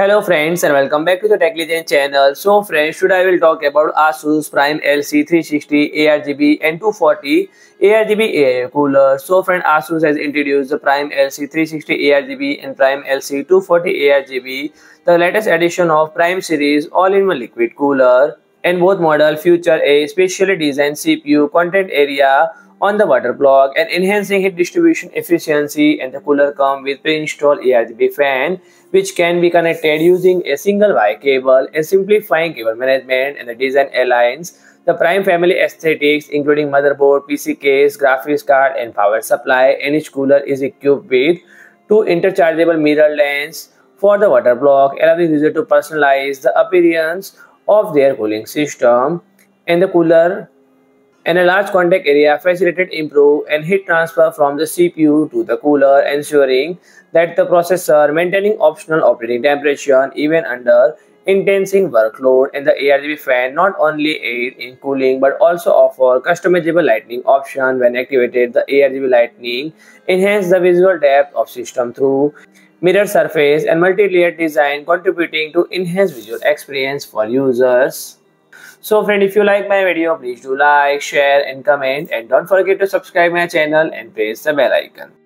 Hello friends and welcome back to the Tech Legend channel. So friends, today I will talk about Asus Prime LC360 ARGB N240 ARGB AI cooler. So friend, Asus has introduced the Prime LC360 ARGB and Prime LC240 ARGB, the latest edition of Prime series all-in-one liquid cooler. And both model feature a specially designed CPU contact area on the water block and enhancing heat distribution efficiency and the cooler come with pre-installed ARGB fan which can be connected using a single Y cable and simplifying cable management and the design aligns the Prime family aesthetics including motherboard, PC case, graphics card and power supply. And each cooler is equipped with two interchangeable mirror lens for the water block allowing user to personalize the appearance of their cooling system. And the cooler and a large contact area facilitated improve and heat transfer from the CPU to the cooler ensuring that the processor maintaining optional operating temperature even under intensing workload and the ARGB fan not only aid in cooling but also offer customizable lighting option when activated the ARGB lighting enhance the visual depth of system through mirror surface and multi-layer design contributing to enhanced visual experience for users. So friend, if you like my video, please do like, share and comment and don't forget to subscribe my channel and press the bell icon.